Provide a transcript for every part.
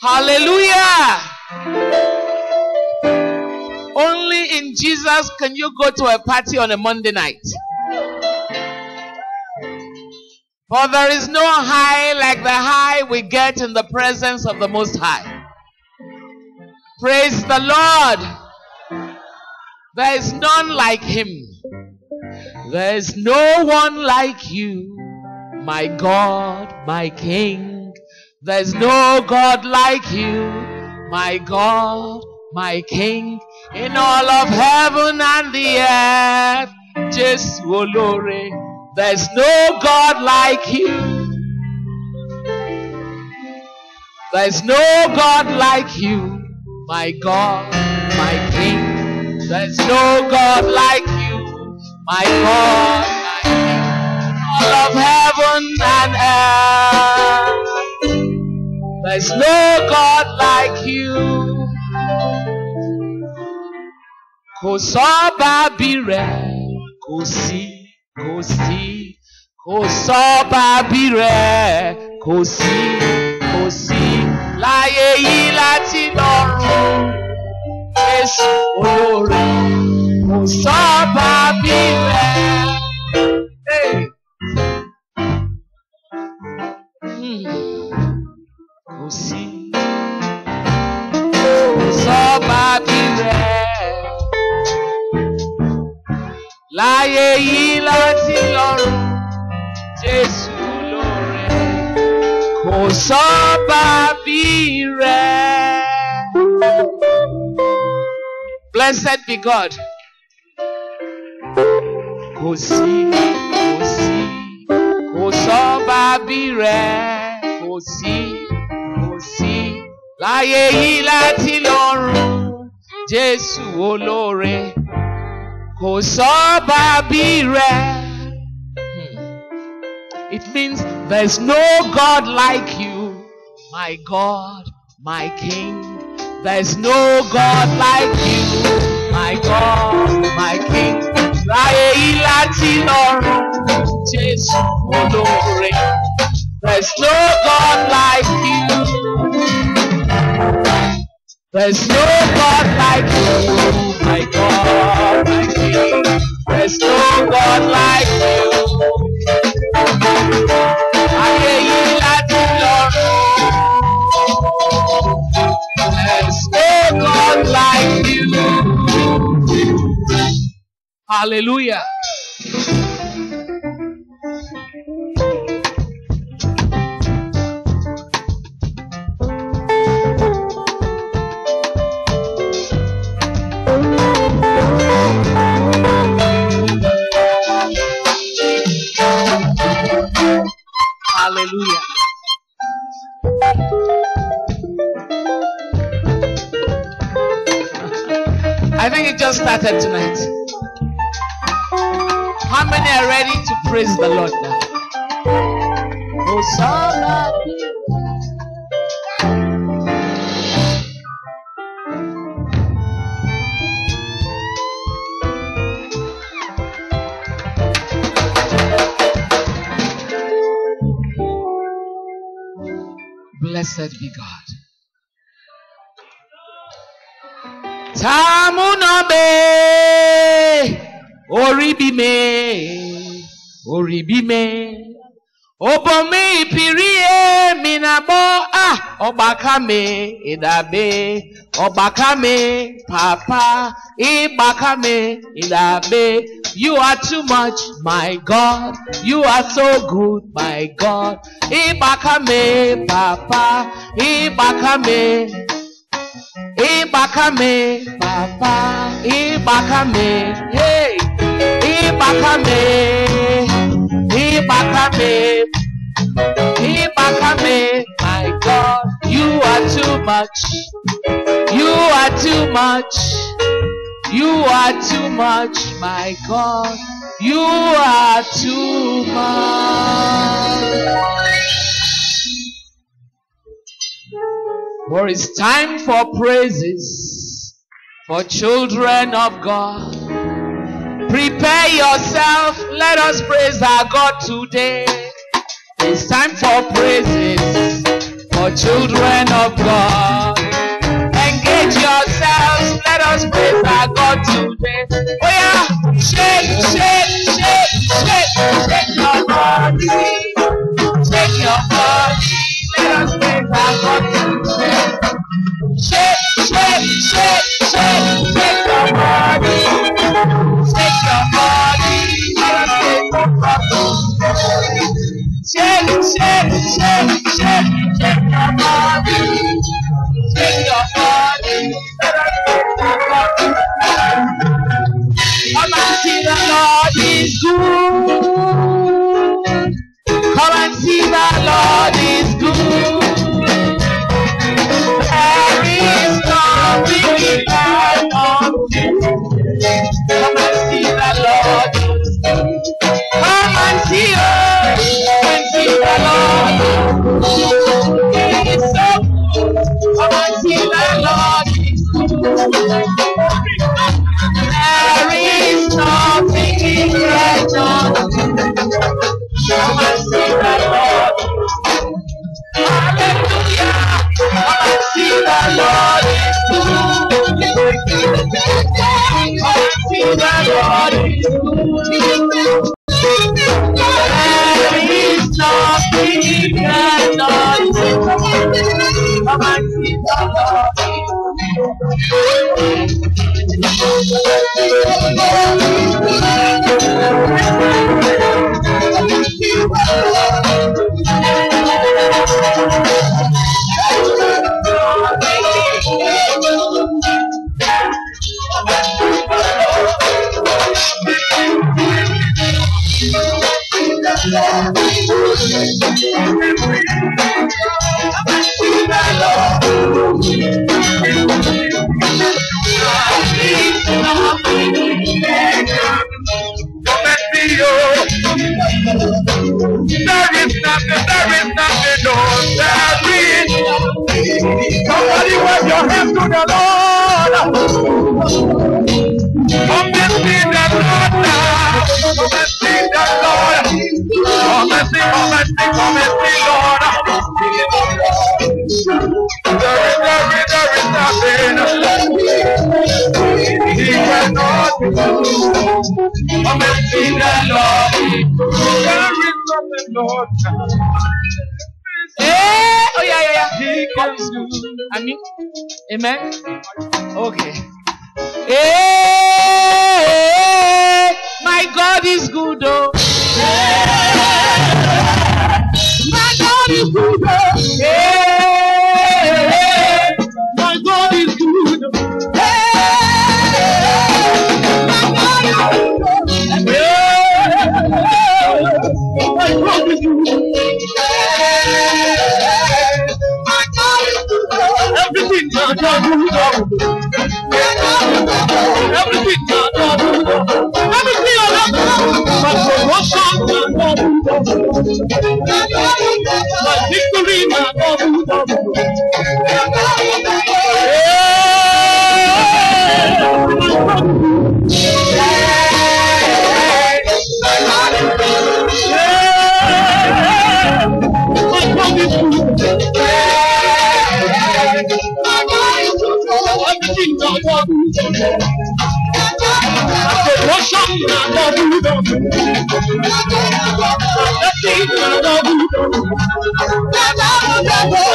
Hallelujah. Only in Jesus can you go to a party on a Monday night. For there is no high like the high we get in the presence of the Most High. Praise the Lord. There is none like him. There is no one like you, my God, my King. There is no God like you, my God, my King. In all of heaven and the earth, just Olore. There's no God like you. There's no God like you, my God, my King. There's no God like you, my God, my King. All of heaven There's no God like you. Kò sọ́ba bí rẹ̀ kò sí. kò sí kò sọ́ba bí rẹ̀ kò sí kò sí láyé yìí láti lọ́run Jésù olóore kò sọ́ba bí rẹ̀. Sí kò sọ́ba bí rẹ̀. láyé yìí láti lọ́run Jésù olóore kò sọ́ba bí rẹ̀. Blessed be God. Kò sí kò sí kò sọ́ba bí rẹ̀ kò sí láyé yìí láti lọ́run Jésù olóore kò sọ́ba bí rẹ̀. Hmm. It means there's no God like you, my God, my King. There's no God like you, my God, my King. Láyé yìí láti lọ́run, Jésù olóore. There's no God like you. There's no God like you, my God, my King. There's no God like you. There's no God like you. Hallelujah. Started tonight. How many are ready to praise the Lord now? Blessed be God. Tamunabe oribime oribime obomi ipirie minabo ah ọgbakame idabe ọgbakame papa igbakame idabe you are too much my God. You are so good my God. Igbakame papa igbakame. Ibakame, Papa, Ibakame, hey, Ibakame, Ibakame, Ibakame, my God, you are too much, you are too much, you are too much, my God, you are too much. For it's time for praises for children of God. Prepare yourself. Let us praise our God today. It's time for praises for children of God. Engage yourselves. Let us praise our God today. Oh yeah, shake, shake, shake, shake, shake your body. Shake your body. Let us praise our God today. Shake, shake, shake, shake, shake your body. Shake your body. Shake, shake, shake, shake, shake your body. Shake your body. See the Lord is good. Come and see the Lord is good. Mean, amen. Okay. Hey, my God is good, oh. My God is good, oh. Hey, Everything Everything God does, promotion God does, blessing God does,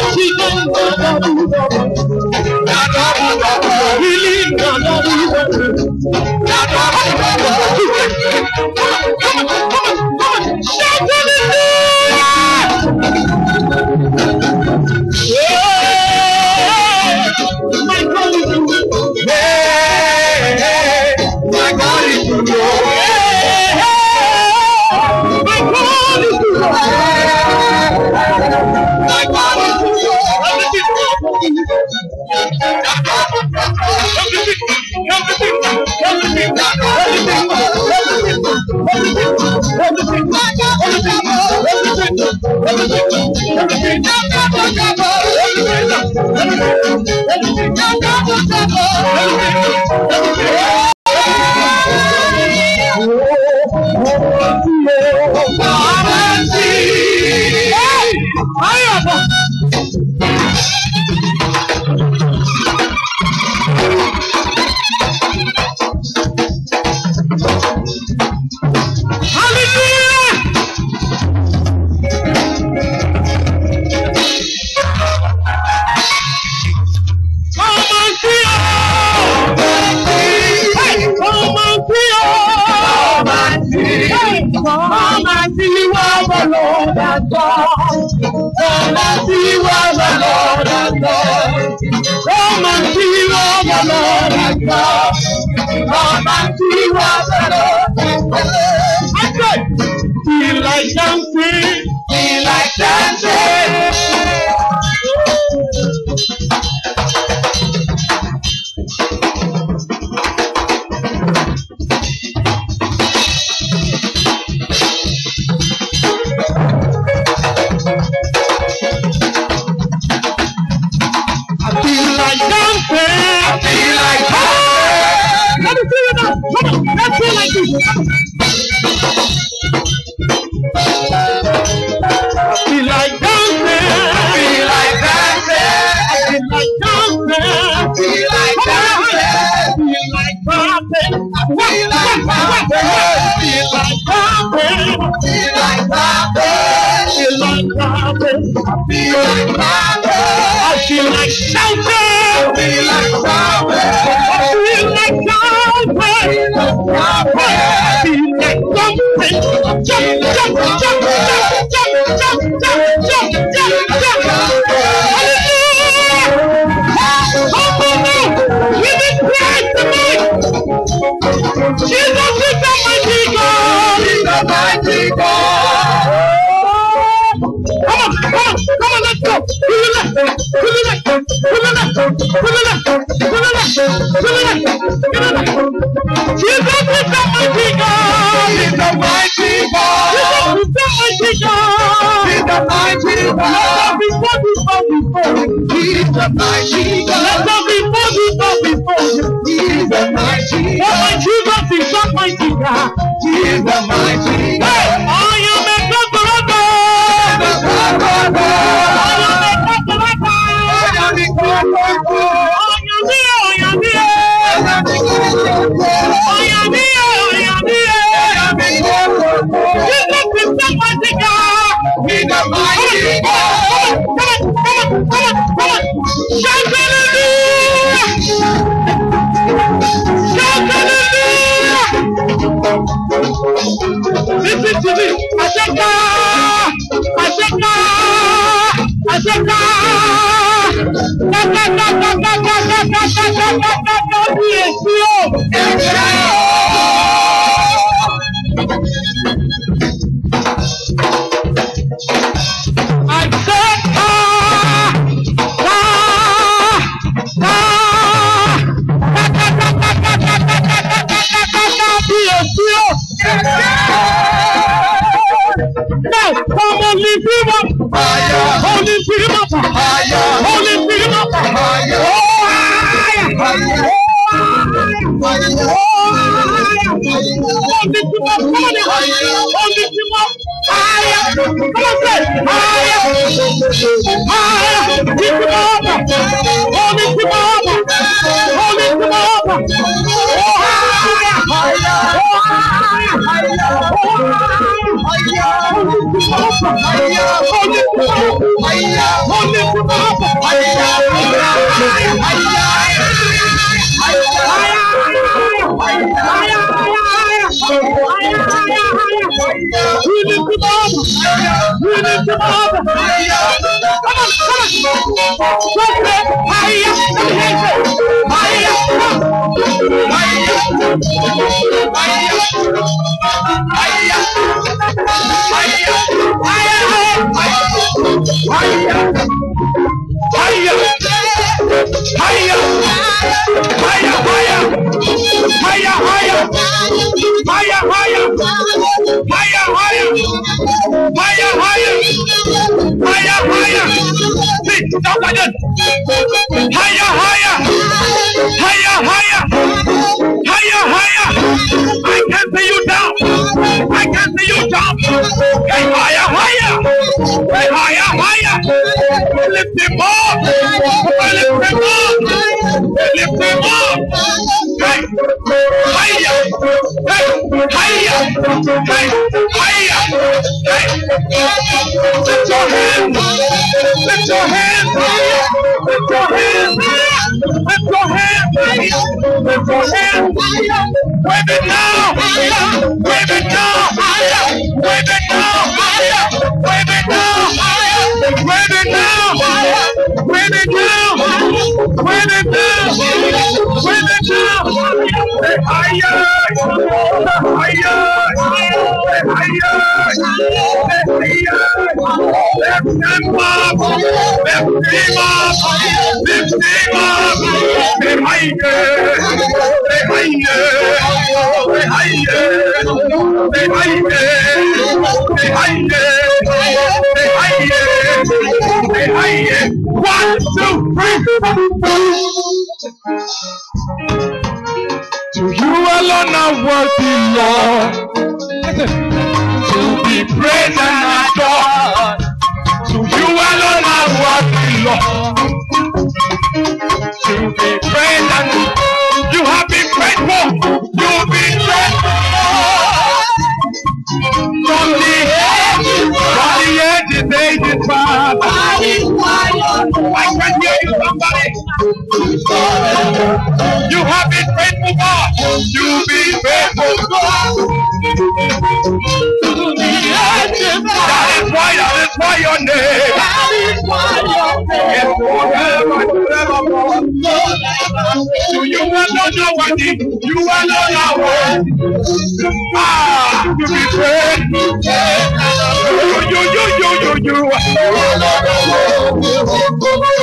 achievement God does, healing God does. Thank you. free. Jesus is the mighty God. He's the mighty God. Jesus, my Jesus. Let love be focused on before you. Jesus, my Jesus. Let love be focused on before you. Jesus, my Jesus. What my Jesus is not my Jesus. Jesus, my Jesus. Hey, Only to my body, only to my higher. Come on, say higher, higher. Keep him up, only to my only to my oh higher, higher, oh higher, higher, oh higher. Higher, higher, higher, higher, higher. Lift him up. Oh, lift him up. Oh, lift him up. Oh, higher. Oh, higher. Oh, higher. Higher, higher, higher, higher, higher, higher. I can't see you down. I can't see you jump. Hey, higher, higher. Hey, higher, higher. Lift him up. Lift him up. Lift him up. Hey, higher. Hey, higher. Lift your hands. Lift your hands. Lift your hands. Lift your hands. Lift your hands. Wave it now. Wave it now. Wave it now. Wave it now. Wave it it now. Wave it it now. One, two, three. To you alone are worthy, Lord. To be praised and adored. To you alone are worthy, Lord. To be praised and you have been faithful. You've been faithful. From the ages, from the ages, ages past. I can hear you, You have been faithful, God. You've been faithful, God. That is why, that is why your name that is why your name is forever, forevermore. To you alone are worthy. You alone are worthy. Ah, to be praised. You, you, you, you, you, you. To be praised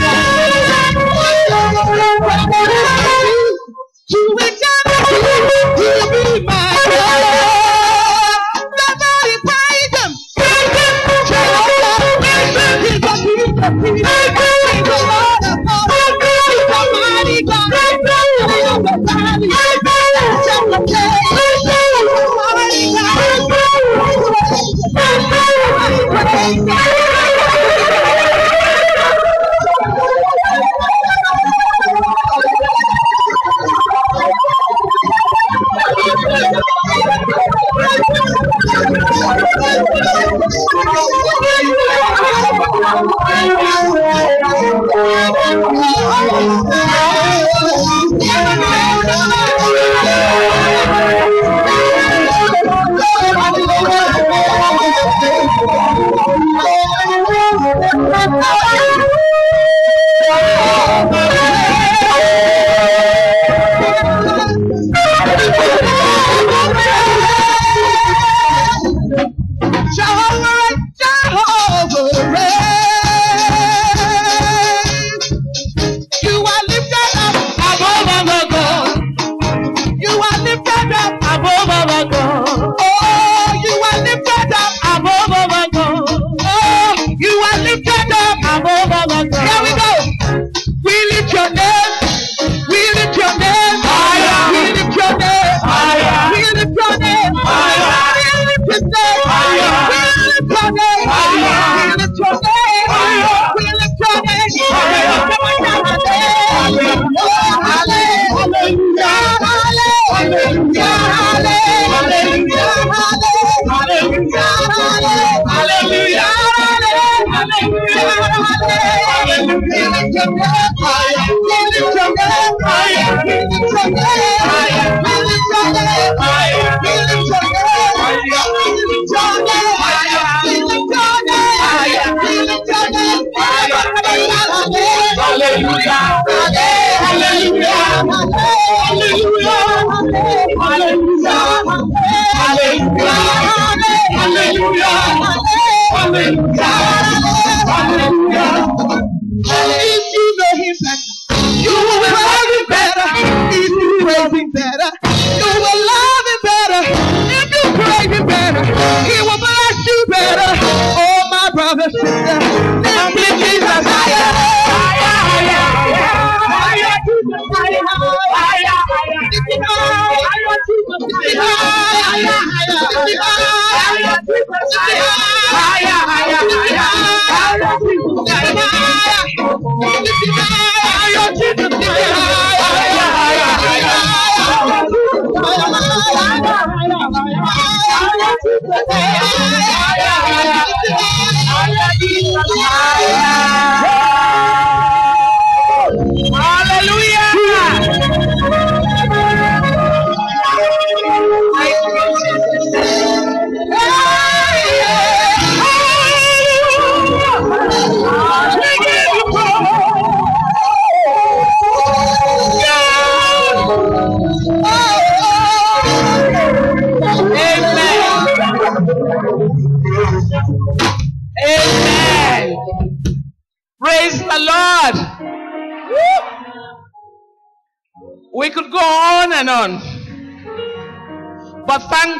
Thank you.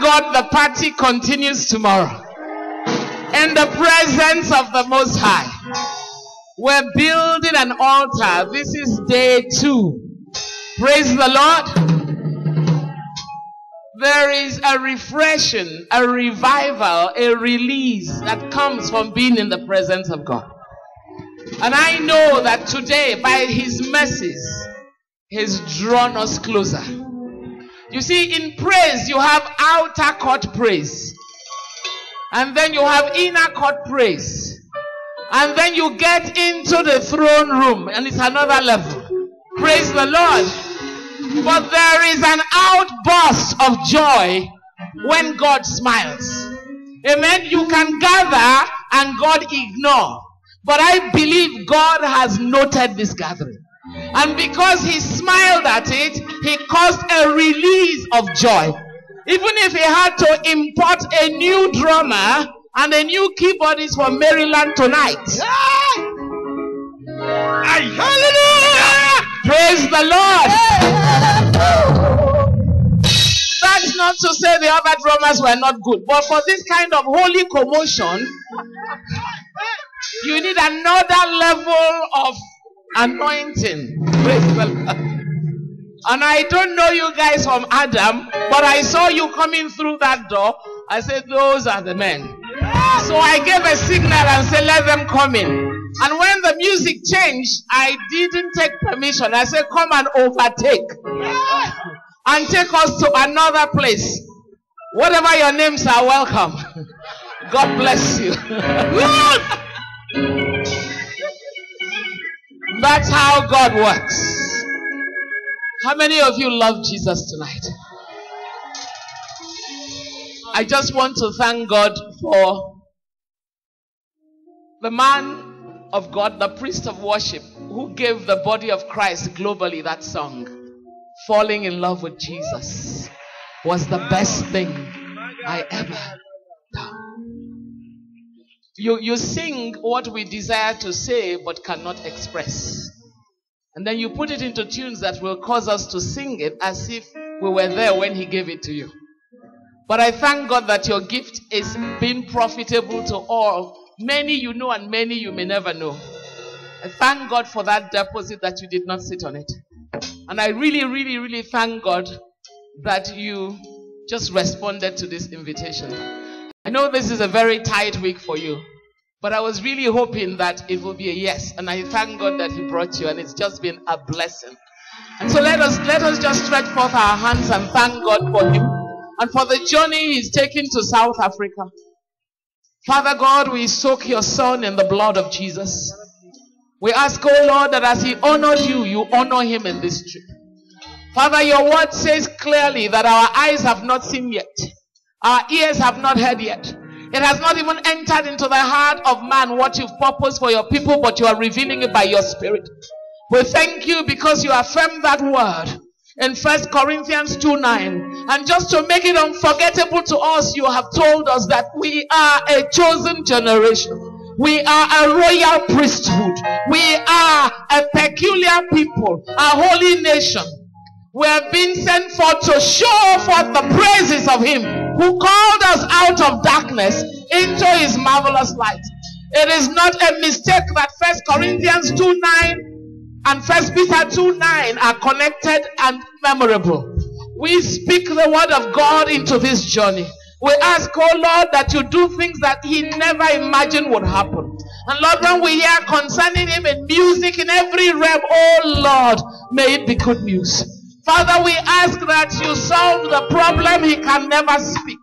God the party continues tomorrow. In the presence of the Most High. We're building an altar. This is day two. Praise the Lord. There is a refreshing, a revival, a release that comes from being in the presence of God. And I know that today, by His mercies, He's drawn us closer. You see, in praise, you have outer court praise, and then you have inner court praise, and then you get into the throne room, and it's another level. Praise the Lord. But there is an outburst of joy when God smiles. Amen. You can gather and God ignore. But I believe God has noted this gathering. And because he smiled at it, he caused a release of joy. Even if he had to import a new drummer and a new keyboardist for Maryland tonight. Hallelujah! Praise the Lord. That's not to say the other drummers were not good, but for this kind of holy commotion, you need another level of anointing. Praise the Lord. And I don't know you guys from Adam, but I saw you coming through that door. I said, Those are the men. So I gave a signal and said, Let them come in. And when the music changed, I didn't take permission. I said, Come and overtake. And take us to another place. Whatever your names are, welcome. God bless you. That's how God works. How many of you love Jesus tonight? I just want to thank God for the man of God, the priest of worship, who gave the body of Christ globally that song. Falling in love with Jesus was the best thing I ever. You, you sing what we desire to say but cannot express. And then you put it into tunes that will cause us to sing it as if we were there when He gave it to you. But I thank God that your gift is being profitable to all. Many you know, and many you may never know. I thank God for that deposit that you did not sit on it. And I really, really, really thank God that you just responded to this invitation. I know this is a very tight week for you. But I was really hoping that it will be a yes. And I thank God that He brought you, and it's just been a blessing. And so let us let us just stretch forth our hands and thank God for Him and for the journey He's taking to South Africa. Father God, we soak your son in the blood of Jesus. We ask, oh Lord, that as He honored you, you honor Him in this trip. Father, your word says clearly that our eyes have not seen yet, our ears have not heard yet. It has not even entered into the heart of man what you've purposed for your people, but you are revealing it by your spirit. We thank you because you affirm that word in First Corinthians 2 9. And just to make it unforgettable to us, you have told us that we are a chosen generation. We are a royal priesthood. We are a peculiar people, a holy nation. We have been sent forth to show forth the praises of Him who called us out of darkness into His marvelous light. It is not a mistake that First Corinthians 2 9 and First Peter 2 9 are connected and memorable. We speak the word of God into this journey. We ask, oh Lord, that you do things that He never imagined would happen. And Lord, when we hear concerning him in music in every realm, oh Lord, may it be good news. Father, we ask that you solve the problem he can never speak.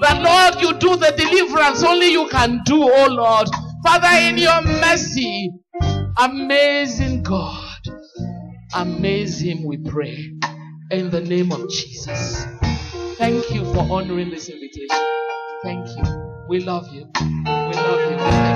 That Lord, you do the deliverance only you can do, oh Lord. Father, in your mercy, amazing God. Amaze him, we pray. In the name of Jesus. Thank you for honoring this invitation. Thank you. We love you. We love you. You.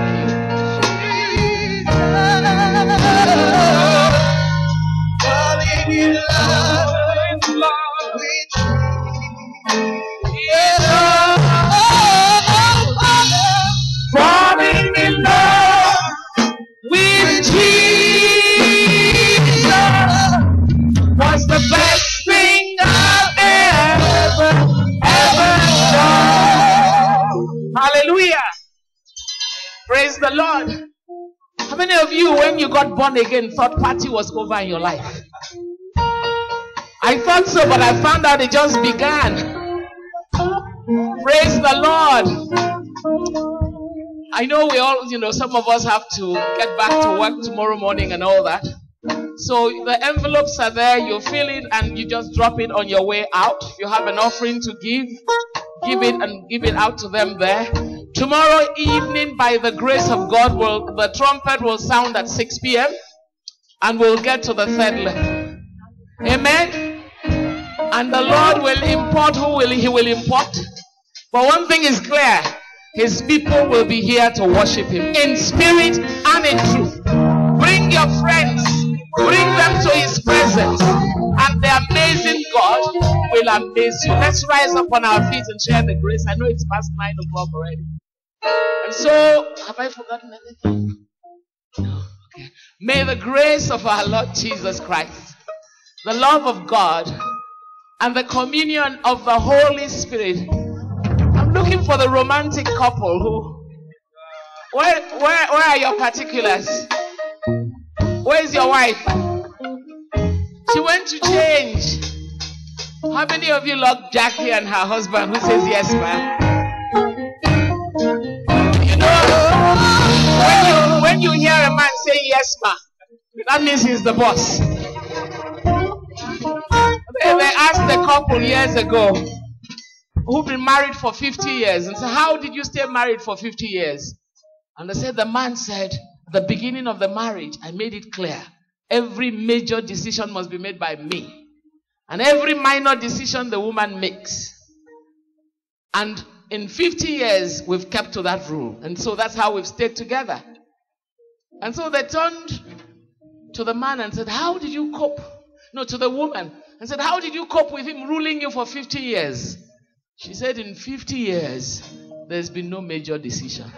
Praise the Lord. How many of you, when you got born again, thought party was over in your life? I thought so, but I found out it just began. Praise the Lord. I know we all, you know, some of us have to get back to work tomorrow morning and all that. So the envelopes are there, you fill it and you just drop it on your way out. If you have an offering to give, give it and give it out to them there. Tomorrow evening, by the grace of God, will the trumpet will sound at 6 p.m. and we'll get to the third level. Amen. And the Lord will import who will he will import. But one thing is clear. His people will be here to worship him in spirit and in truth. Bring your friends, bring them to his presence, and the amazing God will amaze you. Let's rise up on our feet and share the grace. I know it's past nine o'clock already. And so, have I forgotten anything? No. Okay. May the grace of our Lord Jesus Christ, the love of God, and the communion of the Holy Spirit. I'm looking for the romantic couple who. Where, where, where are your particulars? Where is your wife? She went to change. How many of you love Jackie and her husband who says yes, ma'am? You know, when you, when you hear a man say yes, ma'am, that means he's the boss. They, asked a couple years ago who've been married for 50 years and said, How did you stay married for 50 years? And they said, The man said, At the beginning of the marriage, I made it clear every major decision must be made by me. And every minor decision the woman makes. And in 50 years, we've kept to that rule. And so that's how we've stayed together. And so they turned to the man and said, How did you cope? No, to the woman. And said, How did you cope with him ruling you for 50 years? She said, In 50 years, there's been no major decision.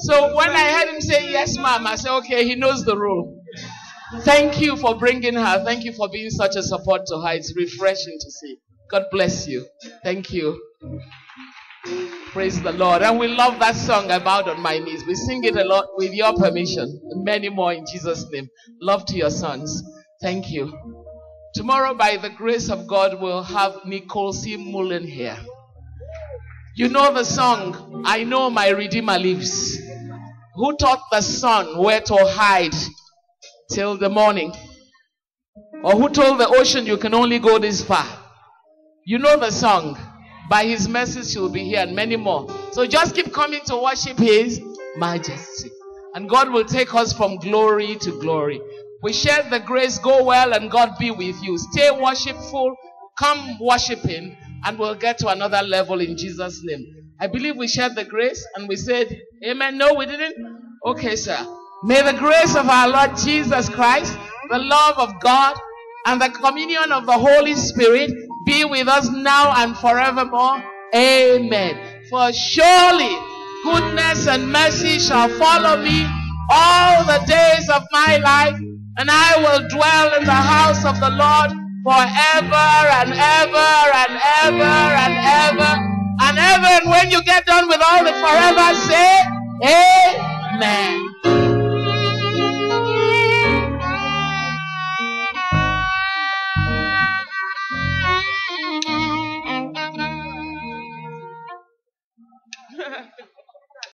So when I heard him say, Yes, ma'am, I said, Okay, he knows the rule. Thank you for bringing her. Thank you for being such a support to her. It's refreshing to see. God bless you. Thank you. Praise the Lord. And we love that song, I bowed on my knees. We sing it a lot with your permission. Many more in Jesus' name. Love to your sons. Thank you. Tomorrow, by the grace of God, we'll have Nicole C. Mullen here. You know the song, I Know My Redeemer Lives. Who taught the sun where to hide till the morning? Or who told the ocean you can only go this far? You know the song. By his mercy, she'll be here and many more. So just keep coming to worship his majesty. And God will take us from glory to glory. We share the grace, go well, and God be with you. Stay worshipful, come worshiping, and we'll get to another level in Jesus' name. I believe we shared the grace and we said, Amen. No, we didn't? Okay, sir. May the grace of our Lord Jesus Christ, the love of God, and the communion of the Holy Spirit be with us now and forevermore. Amen. For surely goodness and mercy shall follow me all the days of my life, and I will dwell in the house of the Lord forever and ever and ever and ever and ever. And when you get done with all the forever, say, Amen.